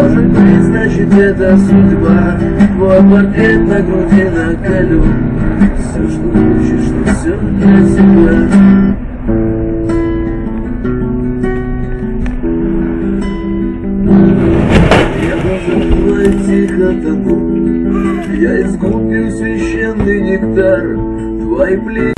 Может быть, значит это судьба. Твой портрет на груди наколю Все, что хочешь, но все для себя. Я даже тихо тону Я искупил священный нектар Твои плечи